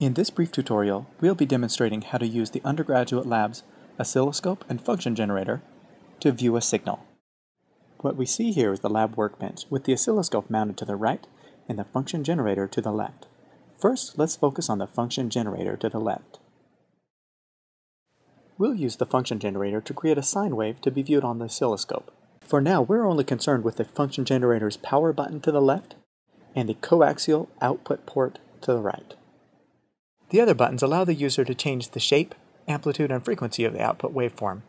In this brief tutorial, we'll be demonstrating how to use the undergraduate lab's oscilloscope and function generator to view a signal. What we see here is the lab workbench with the oscilloscope mounted to the right and the function generator to the left. First, let's focus on the function generator to the left. We'll use the function generator to create a sine wave to be viewed on the oscilloscope. For now, we're only concerned with the function generator's power button to the left and the coaxial output port to the right. The other buttons allow the user to change the shape, amplitude, and frequency of the output waveform.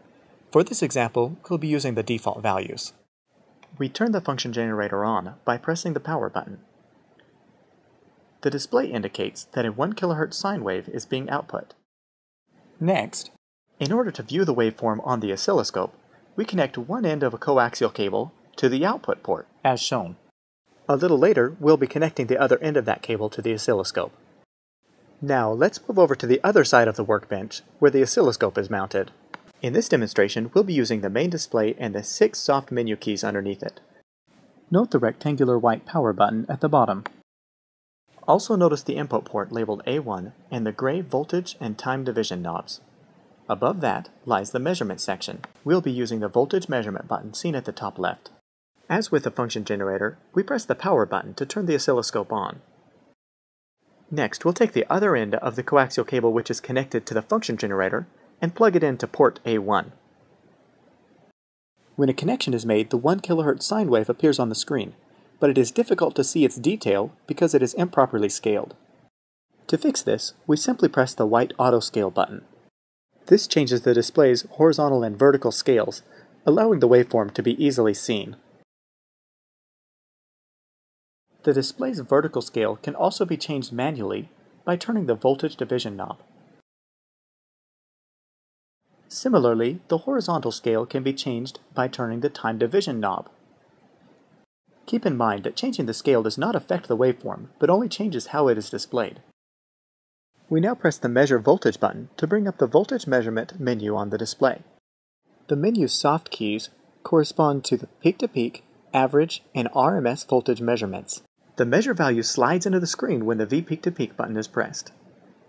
For this example, we'll be using the default values. We turn the function generator on by pressing the power button. The display indicates that a 1 kHz sine wave is being output. Next, in order to view the waveform on the oscilloscope, we connect one end of a coaxial cable to the output port, as shown. A little later, we'll be connecting the other end of that cable to the oscilloscope. Now let's move over to the other side of the workbench, where the oscilloscope is mounted. In this demonstration, we'll be using the main display and the six soft menu keys underneath it. Note the rectangular white power button at the bottom. Also notice the input port labeled A1 and the gray voltage and time division knobs. Above that lies the measurement section. We'll be using the voltage measurement button seen at the top left. As with the function generator, we press the power button to turn the oscilloscope on. Next, we'll take the other end of the coaxial cable which is connected to the function generator and plug it into port A1. When a connection is made, the 1 kHz sine wave appears on the screen, but it is difficult to see its detail because it is improperly scaled. To fix this, we simply press the white auto scale button. This changes the display's horizontal and vertical scales, allowing the waveform to be easily seen. The display's vertical scale can also be changed manually by turning the voltage division knob. Similarly, the horizontal scale can be changed by turning the time division knob. Keep in mind that changing the scale does not affect the waveform, but only changes how it is displayed. We now press the Measure Voltage button to bring up the voltage measurement menu on the display. The menu's soft keys correspond to the peak-to-peak, -peak, average, and RMS voltage measurements. The measure value slides into the screen when the V peak to peak button is pressed.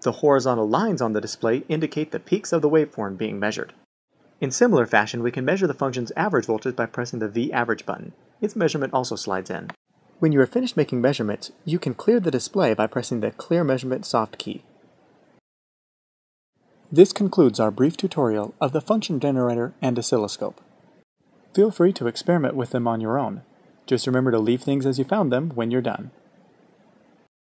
The horizontal lines on the display indicate the peaks of the waveform being measured. In similar fashion, we can measure the function's average voltage by pressing the V average button. Its measurement also slides in. When you are finished making measurements, you can clear the display by pressing the Clear Measurement soft key. This concludes our brief tutorial of the function generator and oscilloscope. Feel free to experiment with them on your own. Just remember to leave things as you found them when you're done.